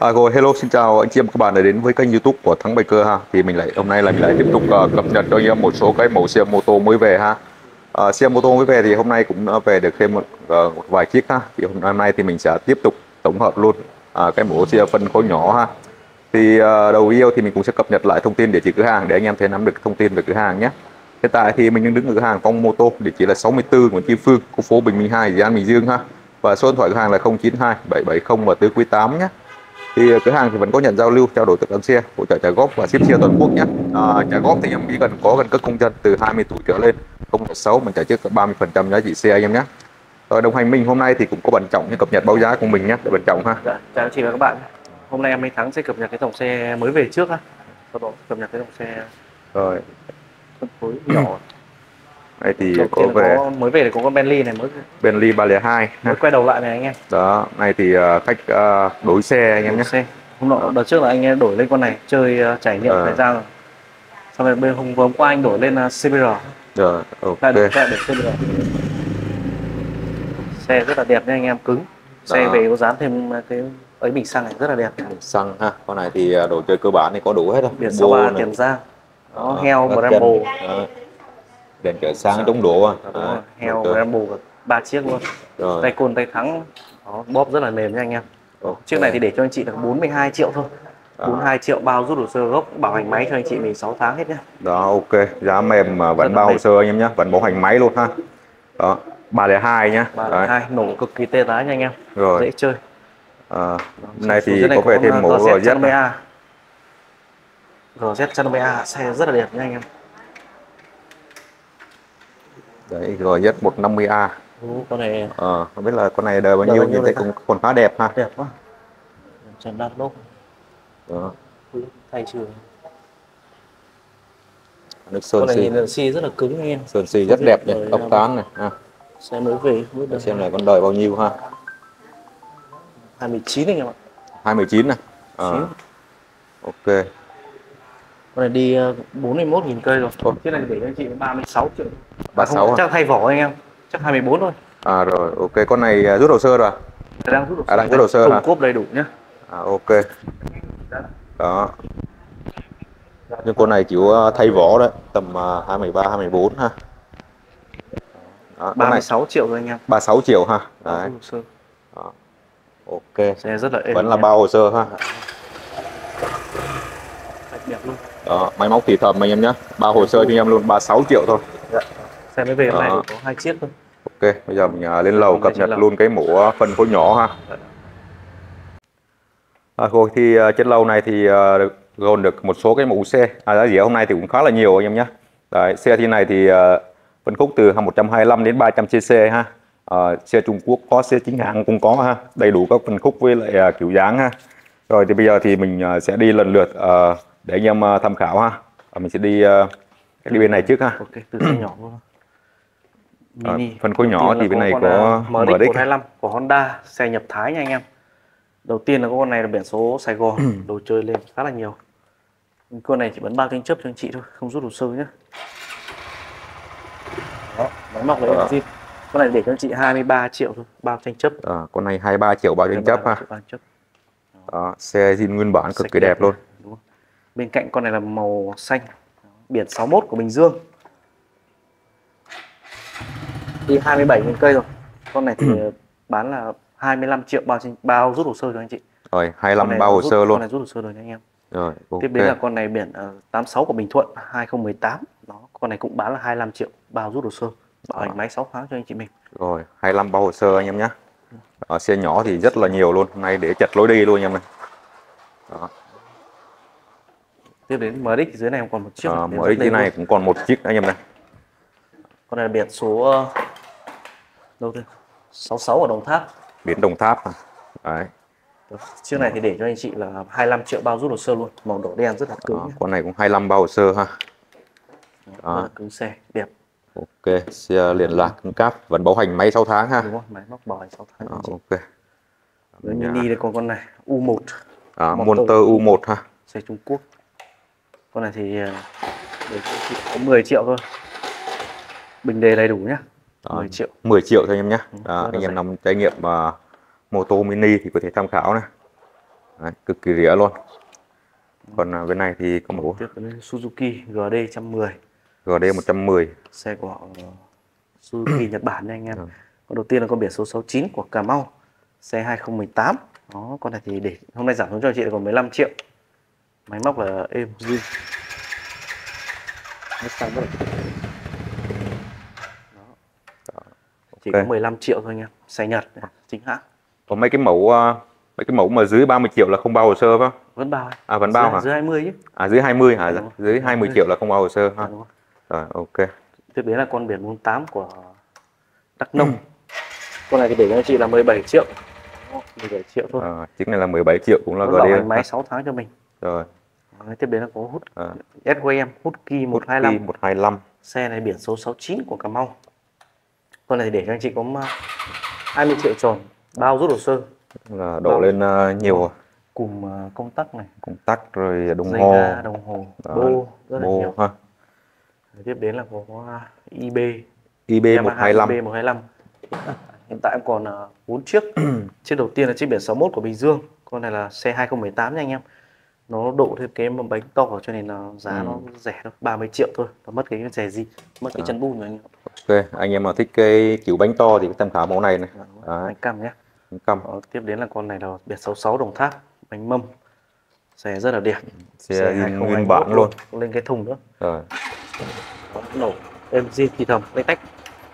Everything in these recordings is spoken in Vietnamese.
À, rồi hello xin chào anh chị em các bạn đã đến với kênh YouTube của Thắng Biker ha. Thì mình lại hôm nay là mình lại tiếp tục uh, cập nhật cho anh em một số cái mẫu xe mô tô mới về ha. Uh, xe mô tô mới về thì hôm nay cũng à, về được thêm một, uh, một vài chiếc ha. Thì hôm nay thì mình sẽ tiếp tục tổng hợp luôn uh, cái mẫu xe phân khối nhỏ ha. Thì uh, đầu video thì mình cũng sẽ cập nhật lại thông tin địa chỉ cửa hàng để anh em thể nắm được thông tin về cửa hàng nhé. Hiện tại thì mình đang đứng ở cửa hàng Phong Mô tô địa chỉ là 64 Nguyễn Kim Phương, khu phố Bình Minh 2, Dự An Bình Dương ha. Và số điện thoại cửa hàng là 092 770 và tứ quý 8 nhé thì cửa hàng thì vẫn có nhận giao lưu trao đổi tất cả xe hỗ trợ trả góp và ship xe toàn quốc nhé à, trả góp thì em chỉ cần có căn cước công dân từ 20 tuổi trở lên không có xấu mình trả trước 30 phần trăm giá trị xe anh em nhé rồi đồng hành mình hôm nay thì cũng có bận trọng những cập nhật báo giá của mình nhé để bận trọng ha Dạ, chào chị và các bạn. Hôm nay em Minh Thắng sẽ cập nhật cái dòng xe mới về trước á. Sau đó cập nhật cái dòng xe rồi phân phối nhỏ. Đây thì Đầu có về có, mới về thì có con Bentley này mới Bentley 302 mới quay đầu lại này anh em. đó này thì uh, khách uh, đổi xe anh em nhé xe. Hôm nọ đợt trước là anh em đổi lên con này chơi uh, trải nghiệm thời gian rồi. Sau này bên hôm hôm qua anh đổi lên uh, CBR, rồi ok lại đổi lại đổi CBR. Xe rất là đẹp nha anh em, cứng. Xe Đó. về có dán thêm cái ấy bình xăng này rất là đẹp. xăng ha con này thì đồ chơi cơ bản thì có đủ hết rồi Biển số ba tiền giang. Đó, Đó, heo Brembo. Đèn chở sáng chống đổ à rồi. Đấy, Heo ok. Brembo ba chiếc luôn. rồi. Tay côn tay thắng. Đó, bóp rất là mềm nha anh em. Chiếc này thì để cho anh chị là 42 triệu thôi. Đó. 42 triệu bao rút hồ sơ gốc bảo hành máy cho anh chị mình 6 tháng hết nhé đó ok. Giá mềm mà vẫn bao hồ sơ anh em nhé vẫn bảo hành máy luôn ha. Đó 302 nhá. Đấy. 32 nổ cực kỳ tê tái nha anh em. Rồi. Dễ chơi. À, này thì có về thêm mẫu GZ RZ này. 150A GZ 150A xe rất là đẹp nha anh em đấy RZ 150A Ồ, con này ờ không biết là con này đời bao Đời nhiêu nhưng thấy cũng còn khá đẹp ha. Đẹp quá. Trần đắt lốp. Đó. thay trường. Nước con sơn này xi là xi rất là cứng em sơn xi rất đẹp Đời ốc năm- tán này ha. xe mới về mới xem này con đời bao nhiêu ha. 29 anh em ạ. 219 này. Ờ, Chín. ok con này đi uh, 41.000 cây rồi. Ồ. chiếc này để cho anh chị 36 triệu. 36 không, à? chắc thay vỏ anh em. Chắc 24 thôi. À rồi ok. Con này à, rút hồ sơ rồi à? đang rút hồ À, đang rút hồ sơ hả? cốp đầy đủ nhá. À ok. Đó. Nhưng con này chịu à, thay vỏ đấy. Tầm uh, 23 24 ha. Đó, con này 36 triệu rồi anh em. 36 triệu ha. Đấy. sơ. Ok. Xe rất là êm vẫn là bao hồ sơ ha. Đẹp đẹp luôn đó, máy móc thì thầm anh em nhé bao hồ sơ cho anh em luôn 36 triệu thôi. Xe mới về hôm nay có hai chiếc thôi. Ok bây giờ mình à, lên lầu cập nhật lầu. luôn cái mũ à, phân khối nhỏ ha. À, rồi thì à, trên lầu này thì được gồm được một số cái mẫu xe. À, giá rẻ hôm nay thì cũng khá là nhiều anh em nhé Đấy, xe thì này thì phân khúc từ 125 đến 300 cc ha. À, xe Trung Quốc có xe chính hãng cũng có ha. Đầy đủ các phân khúc với lại kiểu dáng ha. Rồi thì bây giờ thì mình sẽ đi lần lượt à, để anh em à, tham khảo ha. À, mình sẽ đi à, đi bên này trước ha. Ok từ nhỏ luôn. Ờ, mini. phân khối nhỏ thì bên này có à, MDX. 125 của Honda xe nhập Thái nha anh em. Đầu tiên là có con này là biển số Sài Gòn. Đồ chơi lên khá là nhiều. Con này chỉ bấm bao tranh chấp cho anh chị thôi không rút hồ sơ nhé đó máy móc đấy Ờ. zin con này để cho anh chị 23 triệu thôi bao tranh chấp à, con này 23 triệu bao tranh chấp 23 ha triệu bao tranh chấp Đó, xe zin nguyên bản cực kỳ đẹp luôn Đúng không? Bên cạnh con này là màu xanh biển 61 của Bình Dương. Đi 27 nghìn cây rồi. Con này thì bán là 25 triệu bao bao rút hồ sơ cho anh chị. Rồi Con 25 này bao hồ rút- sơ con luôn này rút hồ sơ rồi nha anh em. Rồi ok. Tiếp đến là con này biển ờ, 86 của Bình Thuận 2018 đó con này cũng bán là 25 triệu bao rút hồ sơ. Bảo hành máy 6 tháng cho anh chị mình. Rồi 25 bao hồ sơ anh em nhé. Đó, xe nhỏ thì rất là nhiều luôn hôm nay để chật lối đi luôn anh em này Đó, tiếp đến thì dưới này còn một chiếc à, cái lên này cũng còn một chiếc anh em này. Con này là biển số ờ, đâu đây 66 ở Đồng Tháp. Biển Đồng Tháp à. đấy. Chiếc này thì để cho anh chị là 25 triệu bao rút hồ sơ luôn. Màu đỏ đen rất là cứng nhé. con này cũng 25 bao hồ sơ ha. Là cứng xe, đẹp. Ok xe liền lạc cứng cáp vẫn bảo hành máy 6 tháng ha. Đúng không? Máy móc bảo hành 6 tháng chị. ok. Mini đây còn con này U1 à, Motor. Monster U1 ha. Xe Trung Quốc Con này thì ờ, chị có 10 triệu thôi. Bình đề đầy đủ nhá Đó, 10 triệu. 10 triệu thôi anh em nhé Đó, là anh em nằm trải nghiệm uh, mô tô mini thì có thể tham khảo này. Đấy, cực kỳ rẻ luôn. Còn à, bên này thì có mẫu. Tiếp đến Suzuki GD 110 GD 110 xe của ờ, Suzuki Nhật Bản nha anh em. Con đầu tiên là con biển số 69 của Cà Mau xe 2018 đó con này thì để hôm nay giảm xuống cho anh chị là còn 15 triệu máy móc là êm zin. Hết xăng rồi. Đó. chỉ Ok. có 15 triệu thôi anh em xe Nhật chính hãng. Còn mấy cái mẫu à, mấy cái mẫu mà dưới 30 triệu là không bao hồ sơ phải không? Vẫn bao. À vẫn bao dưới, hả? dưới 20 chứ. À dưới 20 hả? Đúng dưới 20 20. triệu là không bao hồ sơ ha. Dạ, đúng rồi. ok. Tiếp đến là con biển 48 của Đắk Nông. Con này thì để cho anh chị là 17 triệu. Đó, 17 triệu thôi. À, chiếc này là 17 triệu cũng là bảo hành GD máy 6 tháng cho mình. Rồi Tiếp đến là có hút à, SQM hút Ki 125 125 xe này biển số 69 của Cà Mau. Con này thì để cho anh chị có uh, 20 triệu tròn bao rút hồ sơ. Là đổ Vâng. lên à, nhiều cùng uh, công tắc này. Công tắc rồi đồng dây hồ. ga đồng hồ Đó, bô rất là bô nhiều. ha. Tiếp đến là có uh, IB IB Yamaha 125 IB 125 hiện tại em còn uh, 4 chiếc. Chiếc đầu tiên là chiếc biển 61 của Bình Dương. Con này là xe 2018 nha anh em nó độ thêm cái mâm bánh to cho nên là giá Ừ. nó rẻ thôi 30 triệu thôi nó mất cái rẻ gì mất cái chân bùn rồi anh em ok anh em mà thích cái kiểu bánh to thì tham khảo mẫu này này. Đấy, bánh cam nhé. Cầm Đó, tiếp đến là con này là biển 66 Đồng Tháp bánh mâm. Xe rất là đẹp. Xe 2021 nguyên bản luôn. lên cái thùng nữa. Rồi. Đó, nổ. Em zin thì thầm lấy tách.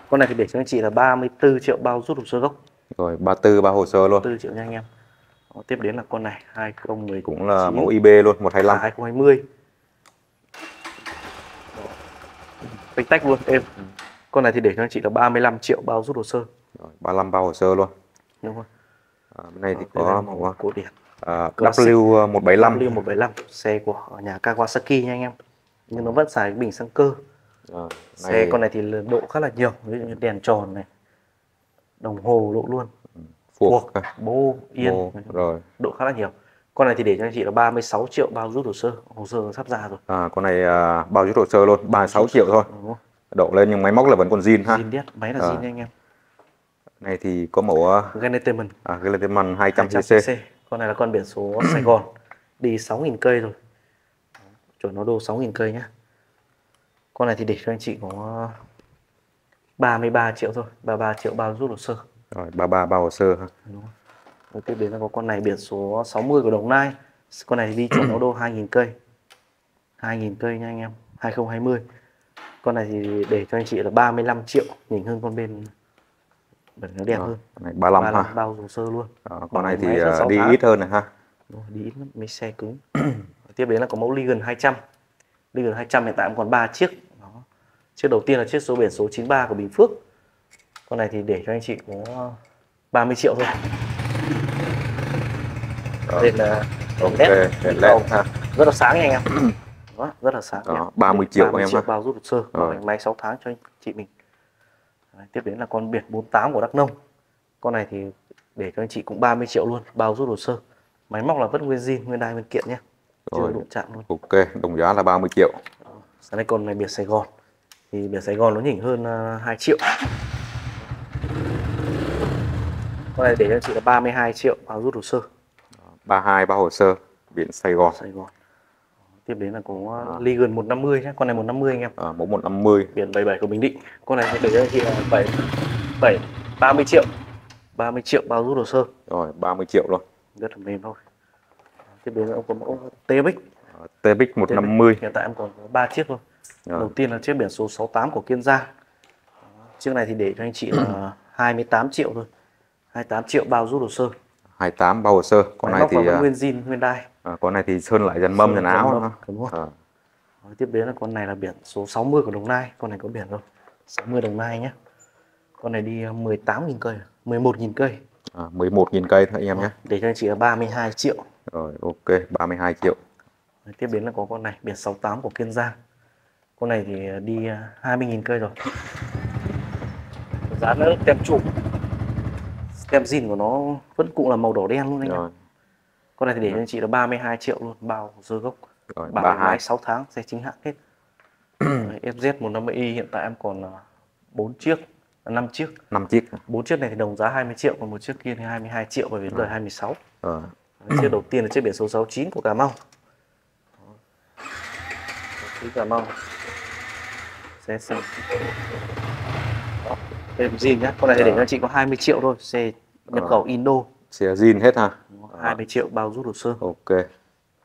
Con này thì để cho anh chị là 34 triệu bao rút hồ sơ gốc. Rồi 34 ba hồ sơ luôn. 4 triệu nha anh em tiếp đến là con này 2010 cũng là mẫu IB luôn 125 à, 2020 Bánh tách luôn em con này thì để cho anh chị là 35 triệu bao rút hồ sơ. Rồi 35 ba hồ sơ luôn. Đúng không à, bên này thì có màu mẫu cổ điển. À, Classic. W175 W 175 xe của nhà Kawasaki nha anh em. Nhưng nó vẫn xài bình xăng cơ. Xe này con này thì độ khá là nhiều ví dụ như đèn tròn này đồng hồ độ luôn cuộc ha, bô yên. Bô, rồi. Độ khá là nhiều. Con này thì để cho anh chị là 36 triệu bao rút hồ sơ. Hồ sơ sắp ra rồi. À, con này à, bao nhiêu hồ sơ luôn. 36 triệu thôi. Đúng đổ lên nhưng máy móc là vẫn còn zin ha. Zin điếc máy là À. zin anh em. Này thì có mẫu à, Genetainment à, cái là cái màn 200 cc. 200cc con này là con biển số Sài Gòn. Đi 6.000 cây rồi chuẩn nó đô 6.000 cây nhá. Con này thì để cho anh chị có 33 triệu thôi. 33 triệu bao rút hồ sơ rồi 33 bao hồ sơ ha. Đúng? Rồi. Tiếp đến là có con này biển số 60 của Đồng Nai. Con này đi chuẩn ô đô 2.000 cây. 2.000 cây nha anh em 2020 con này thì để cho anh chị là 35 triệu nhìn hơn con bên bởi nó đẹp Rồi, hơn. con này 35 ha. 35 bao hồ sơ luôn. Đó, Bảo con này thì sáu đi tháng. ít hơn này ha. Đúng rồi, đi ít lắm, mấy xe cứng. Tiếp đến là có mẫu Ligon 200 Ligon 200 hiện tại cũng còn 3 chiếc. Đó. chiếc đầu tiên là chiếc số biển số 93 của Bình Phước con này thì để cho anh chị có 30 triệu thôi. Đây là đèn ok led đèn led ha. rất là sáng nha anh em. Đó, rất là sáng Đó, nha. 30 triệu 30 anh em triệu bao rút hồ sơ. Rồi. máy 6 tháng cho anh chị mình. Đấy, tiếp đến là con biển 48 của Đắk Nông. Con này thì để cho anh chị cũng 30 triệu luôn bao rút hồ sơ. Máy móc là vẫn nguyên zin nguyên đai nguyên kiện nhé. Rồi. đụng chạm luôn. Ok đồng giá là 30 triệu. Sáng nay còn này biển Sài Gòn. Thì biển Sài Gòn nó nhỉnh hơn uh, 2 triệu con này để cho anh chị là 32 triệu bao rút hồ sơ. 32 bao hồ sơ biển Sài Gòn. Sài Gòn. Tiếp đến là có uh, Ligon 150 nhé con này 150 anh em. À, mẫu 150 biển 77 của Bình Định. Con này để cho anh chị là 7 7 30 triệu. 30 triệu bao rút hồ sơ. Rồi 30 triệu luôn. Rất là mềm thôi. Tiếp đến là ông có mẫu TBX à, TBX 150 hiện tại em còn có 3 chiếc thôi. Rồi. đầu tiên là chiếc biển số 68 của Kiên Giang. Chiếc này thì để cho anh chị là 28 triệu thôi 28 triệu bao rút hồ sơ. 28 bao hồ sơ. Con Máy này thì à, nguyên zin nguyên đai. à, con này thì sơn lại dàn mâm dàn áo mâm? À, Rồi, tiếp đến là con này là biển số 60 của Đồng Nai. Con này có biển rồi 60 Đồng Nai nhé con này đi 18.000 cây 11.000 cây. À, 11.000 cây thôi anh em nhé. để cho anh chị là 32 triệu. Rồi ok 32 triệu. Rồi, tiếp đến là có con này biển 68 của Kiên Giang. Con này thì đi 20.000 cây rồi. Giá nó tem chủ tem zin của nó vẫn cũng là màu đỏ đen luôn anh rồi. Con này thì để cho anh chị là 32 triệu luôn bao sơ gốc. Rồi bảo hành 32 lái 6 tháng xe chính hãng hết. FZ 150i hiện tại em còn 4 chiếc 5 chiếc. 5 chiếc 4 chiếc này thì đồng giá 20 triệu còn một chiếc kia thì 22 triệu và đến đời 26 rồi. Chiếc đầu tiên là chiếc biển số 69 của Cà Mau. Cà Mau. Xe xanh Thêm zin nhá. Con này thì để cho anh chị có 20 triệu thôi xe nhập Ờ. khẩu Indo. Xe zin hết ha? 20 triệu bao rút hồ sơ. Ok.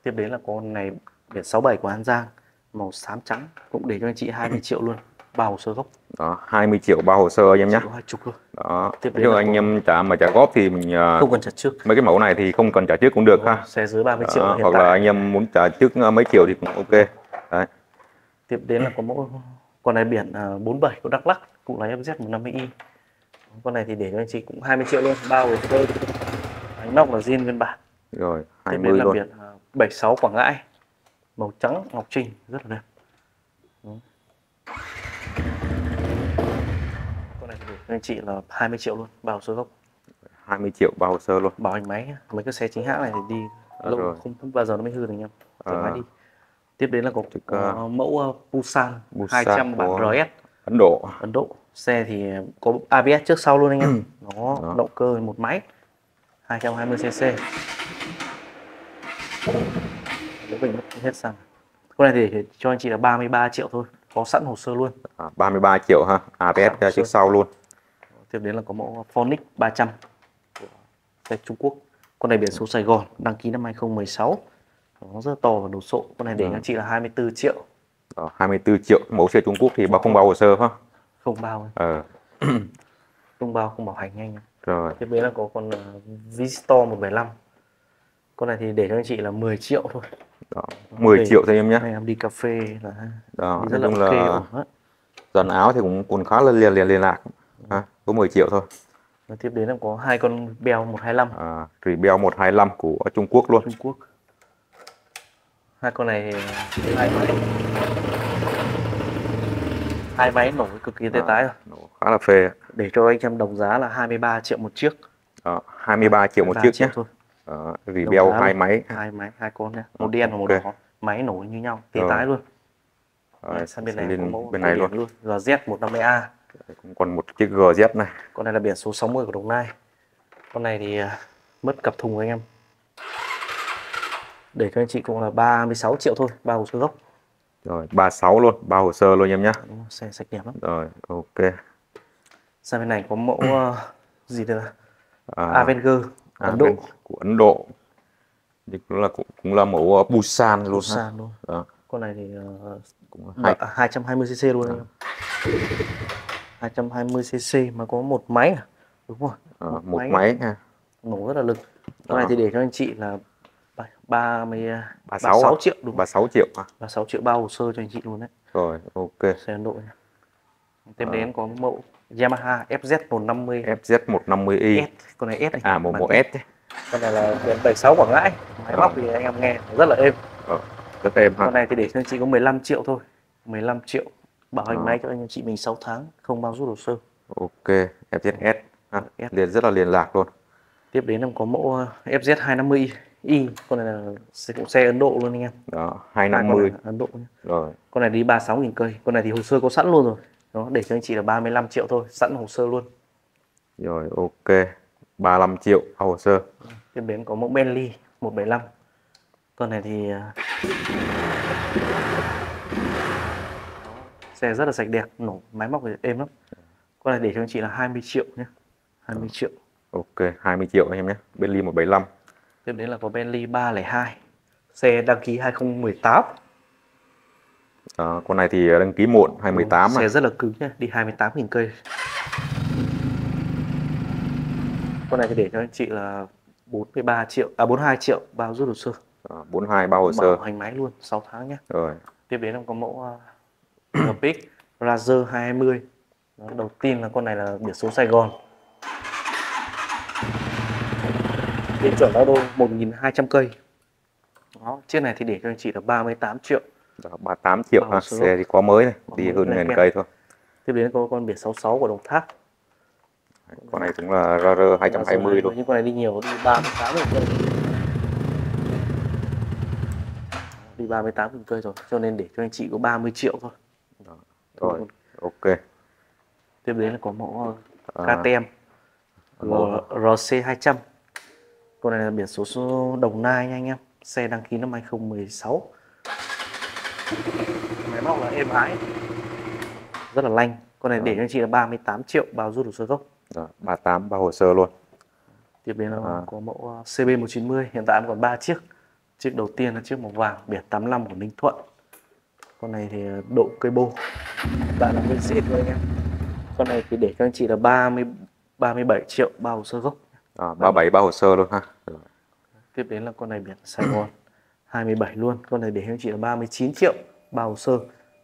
Tiếp đến là con này biển 67 của An Giang màu xám trắng cũng để cho anh chị 20 triệu luôn bao hồ sơ gốc. Đó 20 triệu bao hồ sơ anh em nhé hai chục thôi. Đó Tiếp đến nếu anh em trả mà trả góp thì mình à, không cần trả trước. mấy cái mẫu này thì không cần trả trước cũng được ha. xe dưới 30 triệu Đó, hiện hoặc tại. là anh em muốn trả trước à, mấy triệu thì cũng ok. Đấy. Tiếp đến là có mẫu con này biển à, 47 của Đắk Lắk cũng là FZ 150i con này thì để cho anh chị cũng 20 triệu luôn bao hồ sơ bánh nóc là zin nguyên bản. Rồi tiếp 20 đến là luôn. à, 76 Quảng Ngãi. Màu trắng ngọc trinh rất là đẹp. Con này thì để cho anh chị là 20 triệu luôn bao sơ gốc. 20 triệu bao hồ sơ luôn. Bảo hành máy mấy cái xe chính hãng này thì đi À, lâu rồi. không, không bao giờ nó mới hư được anh em. Thoải À. mái đi. Tiếp đến là có, Thực, có mẫu uh, Busan, Busan 200 bản RS Ấn Độ. Ấn Độ. Xe thì có ABS trước sau luôn anh em. Nó Đó. động cơ một máy 220 cc nếu mình hết xăng. Con này thì cho anh chị là 33 triệu thôi có sẵn hồ sơ luôn. À, 33 triệu ha ABS Dạ, ra hồ trước sau luôn. Tiếp đến là có mẫu Phonic 300 của xe Trung Quốc con này biển số Sài Gòn đăng ký năm 2016 nó rất to và đồ sộ con này để Ừ. anh chị là 24 triệu đó, 24 triệu. Mẫu xe Trung Quốc thì bao không bao hồ sơ ha không? Bao. Ờ. Không bao không bảo hành nhanh. Rồi. Tiếp đến là có con uh, Vistor 175 con này thì để cho anh chị là 10 triệu thôi. Đó 10 Để- triệu thôi em nhé. này em đi cà phê là đó rất là là dàn áo thì cũng còn khá là liền liền liên lạc. Ha có 10 triệu thôi. Và tiếp đến là có hai con beo 125 à, Rebel 125 của Trung Quốc luôn. Trung Quốc. Hai con này thì hai máy hai máy nổi cực kỳ tê À. tái rồi. khá là phê. Để cho anh em đồng giá là 23 triệu một chiếc. Đó, 23 triệu một 23 chiếc triệu nhé thôi. Đó, Đồng Rebel giá hai luôn. máy. Hai máy hai con nhé một đen và một ok. đỏ. Máy nổi như nhau tê Rồi. tái luôn. Rồi, Đấy, sang bên này bên cổ này điển luôn. GZ 150A cũng còn một chiếc GZ này. Con này là biển số 60 của Đồng Nai. Con này thì à, mất cặp thùng anh em. Để cho anh chị cũng là 36 triệu thôi bao hồ sơ gốc rồi 36 luôn bao hồ sơ luôn em nhé Đúng, xe sạch đẹp lắm. Rồi ok. Sang bên này có mẫu ờ, gì đây là à, Avenger à, Ấn Độ. bên của Ấn Độ. Thì cũng là cũng, cũng là mẫu uh, Busan luôn ha. Busan luôn. Đó, con này thì ờ, cũng là hai hai 220 cc luôn em. 220 cc mà có một máy à? Đúng rồi. Ờ, một một máy. máy ha. Nổ rất là lực. Con này thì để cho anh chị là 30 36 36 à? triệu đúng 36 triệu à? 36 triệu bao hồ sơ cho anh chị luôn đấy rồi ok xe Ấn Độ nha tiếp Ờ. đến có mẫu Yamaha FZ 150 FZ 150i S con này S này à một thân. S đấy. con này là biển 76 Quảng Ngãi máy móc thì anh em nghe rất là êm rất êm ha con này thì để cho anh chị có 15 triệu thôi 15 triệu bảo hành Ờ. máy cho anh chị mình 6 tháng không bao rút hồ sơ ok FZS ha. S. liền rất là liền lạc luôn tiếp đến là có mẫu ờ, FZ 250i y con này là xe, cũng xe Ấn Độ luôn anh em. Đó Hai con 250 này Ấn Độ nhé. rồi. Con này đi 36.000 cây. Con này thì hồ sơ có sẵn luôn rồi. Đó để cho anh chị là 35 triệu thôi sẵn hồ sơ luôn. Rồi ok. 35 triệu hồ sơ. Tiếp đến có mẫu Bentley 175 con này thì à, xe rất là sạch đẹp nổ máy móc thì êm lắm. Con này để cho anh chị là 20 triệu nhé. 20 triệu. Ok 20 triệu anh em nhé. Bentley 175 tiếp đến là có Bentley 302 xe đăng ký 2018 Đó, con này thì đăng ký muộn 2018 xe này. rất là cứng nhé đi 28.000 cây. Con này thì để cho anh chị là 43 triệu à 42 triệu bao rút hồ sơ. Đó, 42 bao hồ sơ. bảo hành máy luôn 6 tháng nhé rồi. Tiếp đến là có mẫu uh, Rapid Razer 220 Đó, đầu tiên là con này là biển số Sài Gòn Điện chuẩn auto 1.200 cây. Đó, chiếc này thì để cho anh chị là 38 triệu. Đó, 38 triệu Bao ha. xe thì có mới này đi hơn ngàn cây thôi. Tiếp đến có con biển 66 của Đồng Tháp. Con này cũng là RR 220 luôn. nhưng con này đi nhiều đi 38 nghìn cây. Đi 38 nghìn cây rồi cho nên để cho anh chị có 30 triệu thôi. Rồi ok. Tiếp đến là có mẫu À, KTM mẫu- RC 200 con này là biển số, số Đồng Nai nha anh em. Xe đăng ký năm 2016 máy móc là êm ái. Rất là lanh. Con này để cho anh chị là 38 triệu bao rút hồ sơ gốc. Đó, 38 bao hồ sơ luôn. Tiếp đến là À. có mẫu ờ, CB190 hiện tại em còn 3 chiếc. Chiếc đầu tiên là chiếc màu vàng biển 85 của Ninh Thuận. Con này thì ờ, độ cây bô tại là nguyên zin thôi anh em. Con này thì để cho anh chị là 30 37 triệu bao hồ sơ gốc Đó, 37 bao hồ sơ luôn ha. Rồi. tiếp đến là con này biển Sài Gòn 27 luôn. Con này để cho chị là 39 triệu bao hồ sơ.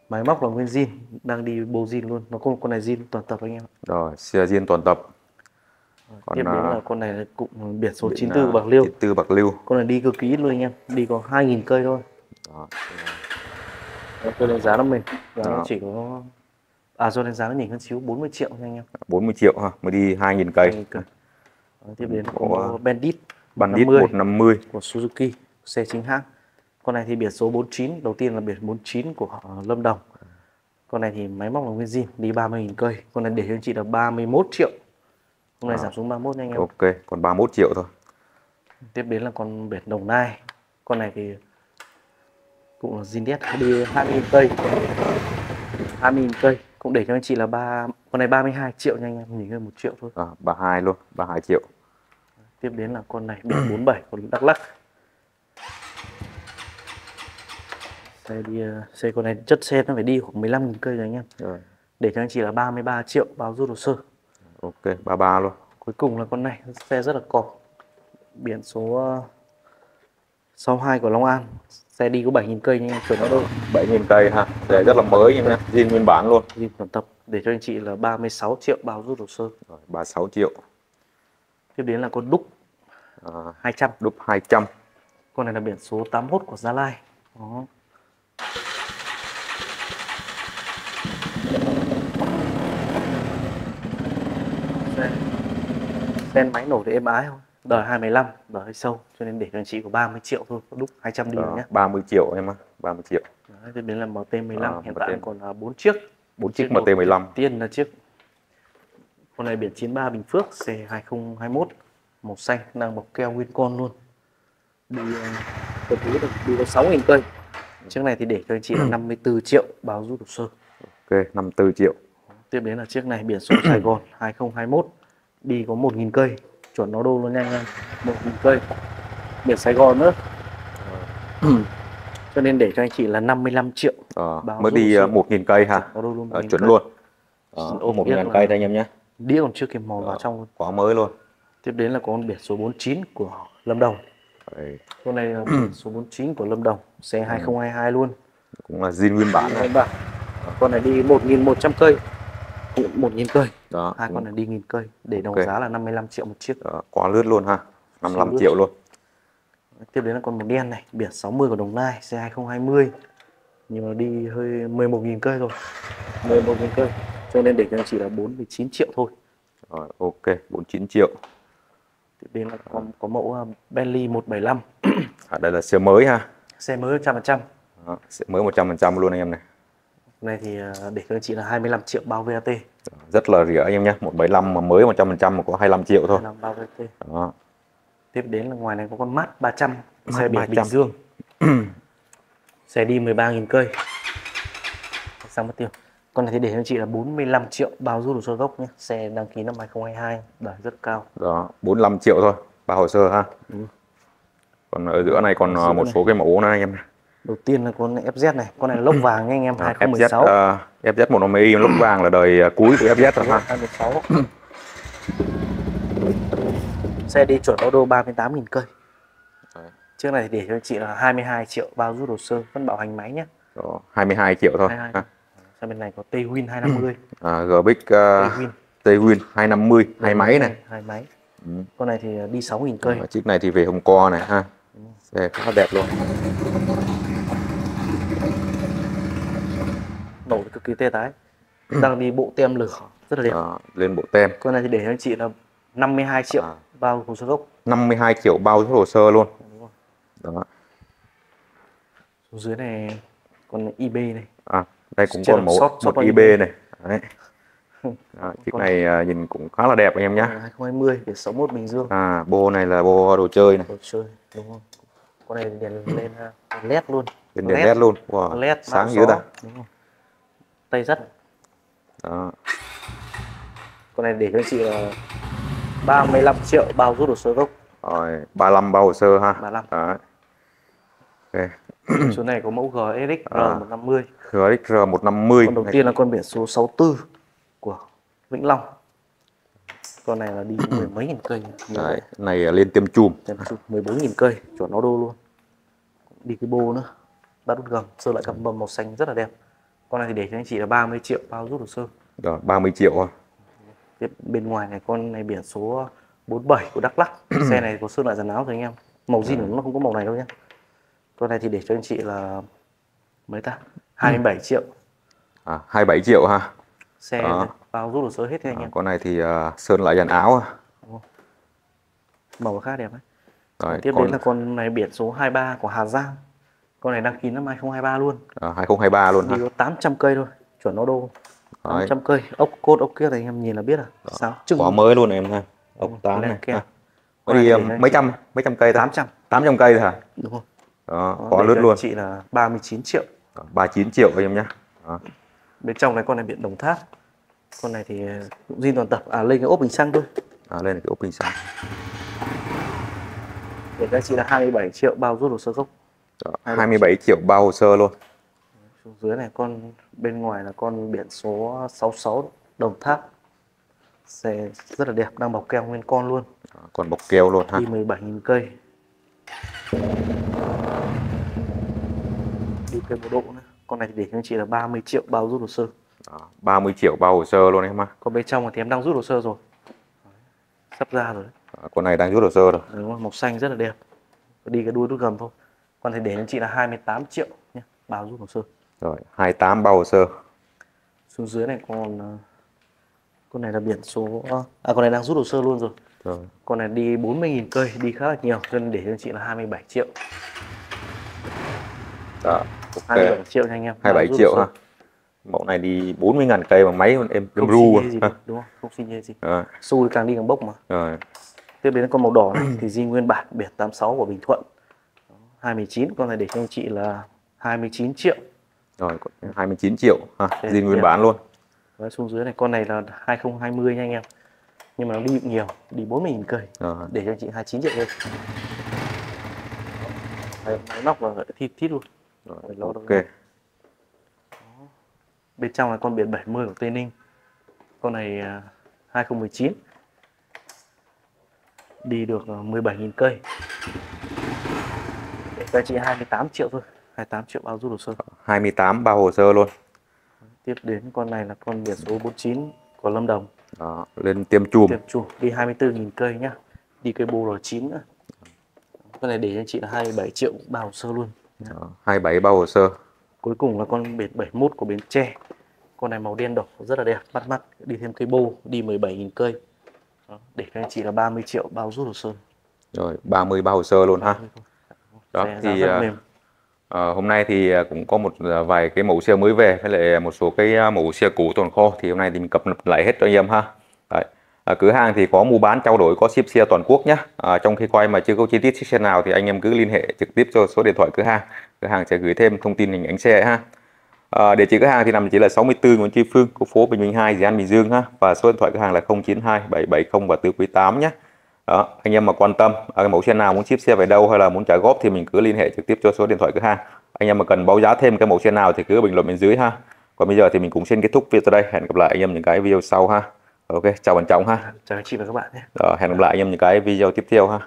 Máy móc là nguyên zin đang đi bô zin luôn. Nó con con này zin toàn tập anh em rồi xe riêng toàn tập. Còn, tiếp đến à, là con này là cụm biển số Biển, 94 à, Bạc Liêu. 94 Bạc Liêu. Con này đi cực kỳ ít luôn anh em đi có 2.000 cây thôi. Đó. Tôi đánh giá nó mình giá nó chỉ có à do đánh giá nó nhỉnh hơn xíu 40 triệu nha anh em. 40 triệu ha mới đi 2.000 cây. 2.000 cây. Tiếp đến Có, có Bandit Bandit 50 150 của Suzuki xe chính hãng. Con này thì biển số 49 đầu tiên là biển 49 của Lâm Đồng. Con này thì máy móc là nguyên zin đi 30.000 cây. Con này để cho anh chị là 31 triệu. Con này À. giảm xuống 31 nha anh em. Ok còn 31 triệu thôi. Tiếp đến là con biển Đồng Nai. Con này thì cũng là zin đét đi 20.000 cây. 20.000 cây cũng để cho anh chị là ba con này 32 triệu nha anh em nhìn hơn một triệu thôi. À, 32 luôn 32 triệu tiếp đến là con này biển 47 của Đắk Lắk. Xe đi ờ, xe con này chất xe nó phải đi khoảng 15.000 cây rồi anh em. Rồi. Để cho anh chị là 33 triệu bao rút hồ sơ. Ok 33 luôn. Cuối cùng là con này xe rất là cọc biển số ờ, 62 của Long An. Xe đi có 7.000 cây nhưng chuẩn nó đâu 7.000 cây ha để rất là mới em nha zin nguyên bản luôn. Đi toàn tập. Để cho anh chị là 36 triệu bao rút hồ sơ. Rồi, 36 triệu tiếp đến là con đúc à, 200 đúc 200 con này là biển số 81 của Gia Lai. Đó. Xe sen máy nổ thì êm ái không đời 25 đời hơi sâu. Cho nên để cho anh chị có 30 triệu thôi đúc 200 đi Đó, nhé 30 triệu em á 30 triệu. Đấy, tiếp đến là MT15 À, hiện tại MT. còn là 4 chiếc. 4 chiếc một MT15 tiên là chiếc con này biển 93 Bình Phước C2021 màu xanh đang bọc keo nguyên con luôn. Đi uh, thứ được đi có 6.000 cây. Chiếc này thì để cho anh chị là 54 triệu báo rút hồ sơ. Ok 54 triệu. Tiếp đến là chiếc này biển số Sài Gòn 2021 đi có 1.000 cây chuẩn nó đô luôn nha anh em 1.000 cây. Biển Sài Gòn nữa. Cho nên để cho anh chị là 55 triệu Báo mới đi hồ à, sơ. 1.000 cây ha. Nó đô luôn à, 1.000 chuẩn cây. luôn. Đó, Ốp 1.000 biết là- cây đây anh em nhé đĩa còn chưa kịp màu vào trong. Quá mới luôn. Tiếp đến là con biển số 49 của Lâm Đồng. Đấy, con này là biển số 49 của Lâm Đồng xe 2022 luôn. Cũng là zin nguyên bản Đấy bạn. con này đi 1.100 cây. 1.000 cây. Đó hai con này đi nghìn cây để đồng Ok. giá là 55 triệu một chiếc. Đó, quá lướt luôn ha. 55 lướt. triệu luôn. Tiếp đến là con màu đen này biển 60 của Đồng Nai xe 2020 nhưng mà đi hơi 11.000 cây rồi. 11.000 cây cho nên để cho anh chị là 49 triệu thôi. Rồi ok 49 triệu. Tiếp đến là có, có mẫu uh, Bentley 175 à, đây là xe mới ha? Xe mới 100% đó, xe mới 100% luôn anh em này. Này thì uh, để cho anh chị là 25 triệu bao VAT rất là rẻ anh em nhé 175 mà mới 100% mà có 25 triệu thôi. Làm bao VAT đó. Tiếp đến là ngoài này có con mát 300 xe Mát biển Bình 300. Dương. Xe đi 13.000 cây. Sang mất tiêu con này thì để cho anh chị là 45 triệu bao rút hồ sơ gốc nhé. Xe đăng ký năm 2022 đời rất cao. Đó 45 triệu thôi ba hồ sơ ha. Ừ. còn ở giữa này còn à, một này. số cái mẫu này anh em đầu tiên là con FZ này con này lốc vàng nha anh em Đó, 2016 FZ uh, FZ 150i lốc vàng là đời à, cuối của FZ rồi ha. 2016 xe đi chuẩn ô tô 38.000 cây. Trước này thì để cho anh chị là 22 triệu bao rút hồ sơ vẫn bảo hành máy nhé. Đó, 22 triệu thôi 22. ha. Sang bên này có T-Win 250 à, Gbic uh, T-Win T-Win 250 hai máy này. hai máy. Ừ. con này thì đi 6.000 cây. Đó, chiếc này thì về hồng co này ha. Xe khá đẹp luôn. Nổ cực kỳ tê tái. Đang đi bộ tem lửa rất là đẹp. Đó, lên bộ tem. Con này thì để cho anh chị là 52 triệu À. bao hồ sơ gốc. 52 triệu bao hồ sơ luôn. Đó. Xuống dưới này con eBay này. À, đây cũng còn mẫu short- short một IB này. Đấy. Đó, chiếc này à, nhìn cũng khá là đẹp anh em nhé 2020 biển 61 Bình Dương. À bô này là bô đồ chơi này. Đồ chơi đúng không? Con này đèn lên đèn led luôn. Bên đèn led. luôn. Wow, led sáng dữ ta. tay dắt đó. con này để cho chị là 35 triệu bao rút hồ sơ gốc. Rồi 35 bao hồ sơ ha. 35 Đấy. ok số này có mẫu GSX À. R150 GXR 150 con đầu này. tiên là con biển số 64 của Vĩnh Long. Con này là đi mười mấy nghìn cây. Đấy, này lên tiêm chùm. Tem chụp 14 nghìn cây chuẩn auto luôn. Đi cái bô nữa bát đút gầm sơ lại cặp mầm màu xanh rất là đẹp. Con này thì để cho anh chị là 30 triệu bao rút hồ sơ. Rồi 30 triệu thôi. Tiếp bên ngoài này con này biển số 47 của Đắk Lắk. Xe này có sơn lại dàn áo rồi anh em. Màu zin của nó không có màu này đâu nhé con này thì để cho anh chị là mấy ta? 27 triệu. À, 27 triệu ha xe Đó. bao rút hồ sơ hết thế anh à, em. con này thì à, sơn lại dàn áo ha. màu khá đẹp đấy. Rồi tiếp còn đến là con này biển số 23 của Hà Giang. Con này đăng ký năm 2023 luôn. À, 2023 luôn ha đi có 800 cây thôi chuẩn auto Đấy. 800 cây ốc cốt ốc kia thì anh em nhìn là biết à sao? Chừng quả mới luôn em ha. Ốc tám lên này ha. Con Có đi này mấy trăm mấy trăm cây thôi 800 800 cây thôi hả? Đúng không đó quả để lướt luôn. chị là 39 triệu. 39 triệu anh em đó. bên trong này con này biển đồng tháp. Con này thì cũng zin toàn tập. À lên cái ốp bình xăng thôi. À, lên cái ốp bình xăng. Để anh chị là 27 triệu bao rút hồ sơ gốc. Đó, 27 triệu bao hồ sơ luôn. Xuống dưới này con bên ngoài là con biển số 66 đồng tháp. Xe rất là đẹp đang bọc keo nguyên con luôn. Đó, còn bọc keo luôn ha. Đi 17.000 cây đi cây bộ độ nữa. Con này thì để cho anh chị là 30 triệu bao rút hồ sơ. Đó, 30 triệu bao hồ sơ luôn em ha. Còn bên trong thì em đang rút hồ sơ rồi. Sắp ra rồi. Đó, con này đang rút hồ sơ rồi. Đúng không? màu xanh rất là đẹp. Đi cái đuôi đút gầm thôi. Còn thì để cho anh chị là 28 triệu nhé bao rút hồ sơ. Rồi 28 bao hồ sơ. Xuống dưới này còn ờ, con này là biển số à con này đang rút hồ sơ luôn rồi rồi con này đi 40.000 cây đi khá là nhiều cho nên để cho anh chị là 27 triệu. Đó, ok. 27 triệu nha anh em. 27 Bao rút triệu ha. Mẫu này đi 40.000 cây mà máy em em ru gì đúng không? Không xi nhê gì. Rồi, xui càng đi càng bốc mà. Rồi. Tiếp đến con màu đỏ này thì di nguyên bản biển 86 của Bình Thuận. Đó, 29 con này để cho anh chị là 29 triệu. Rồi còn 29 triệu ha zin nguyên bản luôn. Đấy, xuống dưới này con này là 2020 nha anh em nhưng mà nó đi nhiều đi 40.000 cây rồi để cho chị 29 triệu thôi. Đấy, máy móc là thịt thít luôn. Rồi đâu ok. bên trong là con biển 70 của Tây Ninh. Con này à, 2019 đi được à, 17.000 cây. Để cho chị 28 triệu thôi. 28 triệu bao rút hồ sơ. 28 bao hồ sơ luôn. Tiếp đến con này là con biển số 49 của Lâm Đồng đó lên tiêm chùm. Tiệp chủ đi 24.000 cây nhá. Đi cây bô R9 nữa. Con này để cho anh chị là 27 triệu bao hồ sơ luôn. Đó, 27 bao hồ sơ. Cuối cùng là con biển 71 của Bến Tre. Con này màu đen đỏ rất là đẹp bắt mắt. Đi thêm cây bô đi 17.000 cây. Đó, để cho anh chị là 30 triệu bao rút hồ sơ. Rồi 30 bao hồ sơ luôn ha. Đó Xe thì rất à, hôm nay thì ờ, cũng có một ờ, vài cái mẫu xe mới về với lại một số cái mẫu xe cũ tồn kho thì hôm nay thì mình cập nhật lại hết cho anh em ha. Đấy. À, cửa hàng thì có mua bán trao đổi có ship xe toàn quốc nhé. À, trong khi quay mà chưa có chi tiết chiếc xe nào thì anh em cứ liên hệ trực tiếp cho số điện thoại cửa hàng. Cửa hàng sẽ gửi thêm thông tin hình ảnh xe ha. À, địa chỉ cửa hàng thì nằm chỉ là 64 Nguyễn Tri Phương, khu phố Bình Minh 2, Dĩ An Bình Dương ha. Và số điện thoại cửa hàng là 092 770 và 4 quý 8 nhé. Đó, anh em mà quan tâm à, cái mẫu xe nào muốn ship xe về đâu hay là muốn trả góp thì mình cứ liên hệ trực tiếp cho số điện thoại cửa hàng. Anh em mà cần báo giá thêm cái mẫu xe nào thì cứ bình luận bên dưới ha. Còn bây giờ thì mình cũng xin kết thúc video tại đây. Hẹn gặp lại anh em những cái video sau ha. Ok, chào bạn Trọng ha. chào anh chị và các bạn nhé Rồi, hẹn gặp lại anh em những cái video tiếp theo ha.